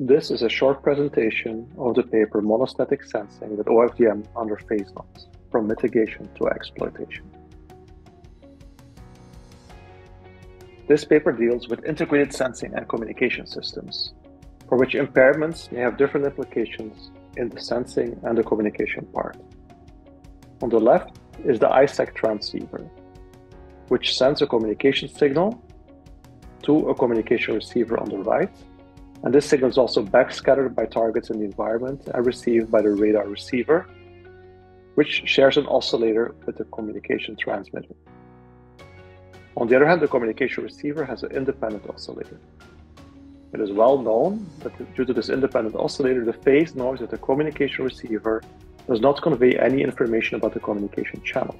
This is a short presentation of the paper Monostatic Sensing with OFDM under phase noise, from mitigation to exploitation. This paper deals with integrated sensing and communication systems, for which impairments may have different implications in the sensing and the communication part. On the left is the ISAC transceiver, which sends a communication signal to a communication receiver on the right. And this signal is also backscattered by targets in the environment and received by the radar receiver, which shares an oscillator with the communication transmitter. On the other hand, the communication receiver has an independent oscillator. It is well known that due to this independent oscillator, the phase noise at the communication receiver does not convey any information about the communication channel.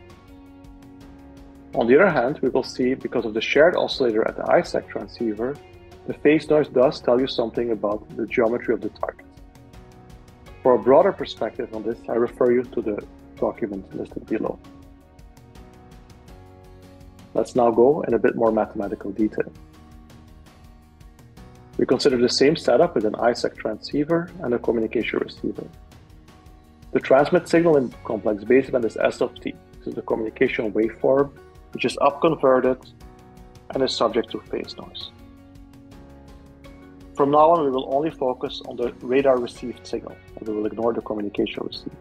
On the other hand, we will see because of the shared oscillator at the ISAC transceiver, the phase noise does tell you something about the geometry of the target. For a broader perspective on this, I refer you to the document listed below. Let's now go in a bit more mathematical detail. We consider the same setup with an ISAC transceiver and a communication receiver. The transmit signal in complex baseband is S of t. This is the communication waveform which is upconverted and is subject to phase noise. From now on, we will only focus on the radar received signal, and we will ignore the communication receiver.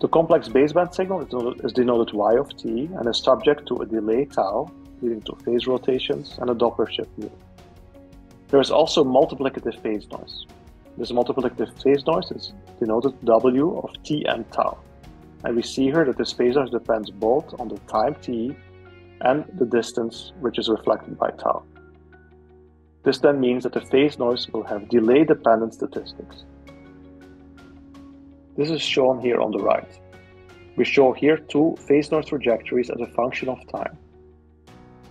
The complex baseband signal is denoted y of t and is subject to a delay tau, leading to phase rotations and a Doppler shift mu. There is also multiplicative phase noise. This multiplicative phase noise is denoted w of t and tau. And we see here that this phase noise depends both on the time t and the distance which is reflected by tau. This then means that the phase noise will have delay-dependent statistics. This is shown here on the right. We show here two phase noise trajectories as a function of time.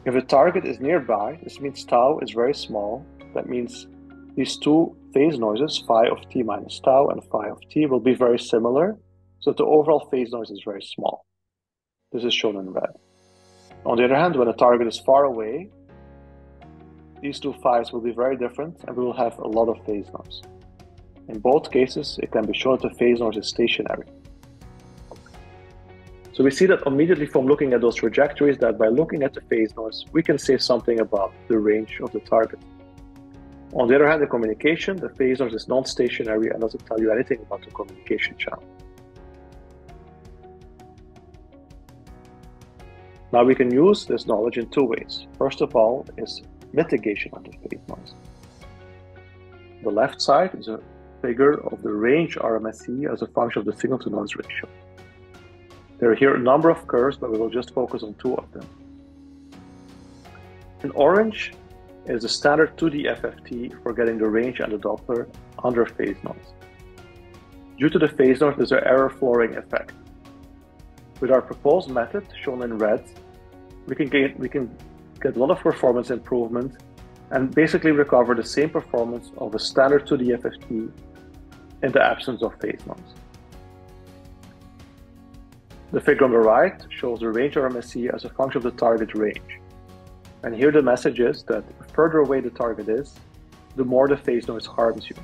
If a target is nearby, this means tau is very small. That means these two phase noises, phi of t minus tau and phi of t, will be very similar so the overall phase noise is very small. This is shown in red. On the other hand, when a target is far away, these two phis will be very different and we will have a lot of phase noise. In both cases, it can be shown that the phase noise is stationary. So we see that immediately from looking at those trajectories that by looking at the phase noise, we can say something about the range of the target. On the other hand, the communication, the phase noise is non-stationary and doesn't tell you anything about the communication channel. Now we can use this knowledge in two ways. First of all is mitigation of the phase noise. The left side is a figure of the range RMSE as a function of the signal to noise ratio. There are here a number of curves, but we will just focus on two of them. In orange is the standard 2D FFT for getting the range and the Doppler under phase noise. Due to the phase noise, there's an error flooring effect. With our proposed method, shown in red, we can get we can get a lot of performance improvement and basically recover the same performance of a standard 2D FFT in the absence of phase noise. The figure on the right shows the range RMSE as a function of the target range. And here the message is that the further away the target is, the more the phase noise harms you.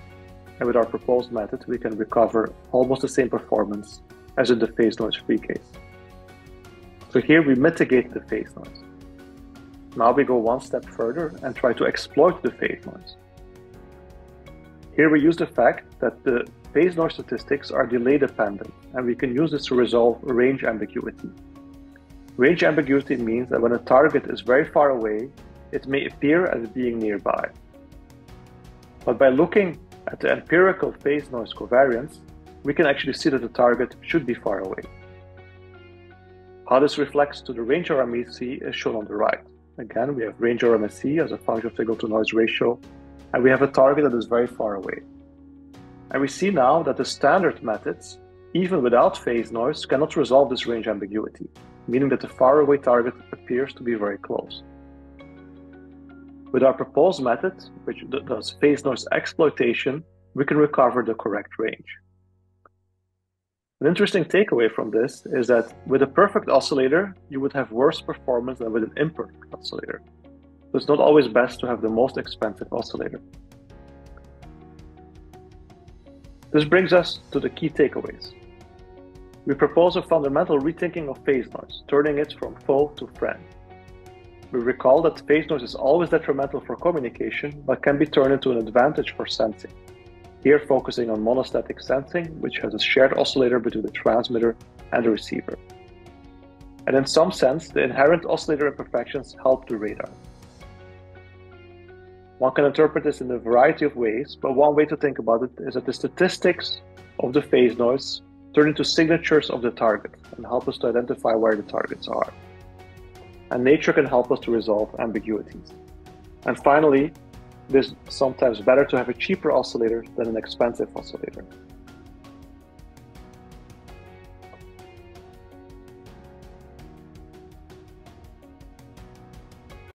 And with our proposed method, we can recover almost the same performance as in the phase noise free case. So here we mitigate the phase noise. Now we go one step further and try to exploit the phase noise. Here we use the fact that the phase noise statistics are delay dependent and we can use this to resolve range ambiguity. Range ambiguity means that when a target is very far away, it may appear as being nearby. But by looking at the empirical phase noise covariance, we can actually see that the target should be far away. How this reflects to the range RMSE is shown on the right. Again, we have range RMSE as a function of signal to noise ratio, and we have a target that is very far away. And we see now that the standard methods, even without phase noise, cannot resolve this range ambiguity, meaning that the far away target appears to be very close. With our proposed method, which does phase noise exploitation, we can recover the correct range. An interesting takeaway from this is that with a perfect oscillator, you would have worse performance than with an imperfect oscillator. so it's not always best to have the most expensive oscillator. This brings us to the key takeaways. We propose a fundamental rethinking of phase noise, turning it from foe to friend. We recall that phase noise is always detrimental for communication, but can be turned into an advantage for sensing. Here focusing on monostatic sensing, which has a shared oscillator between the transmitter and the receiver. And in some sense, the inherent oscillator imperfections help the radar. One can interpret this in a variety of ways, but one way to think about it is that the statistics of the phase noise turn into signatures of the target and help us to identify where the targets are. And nature can help us to resolve ambiguities. And finally, it is sometimes better to have a cheaper oscillator than an expensive oscillator.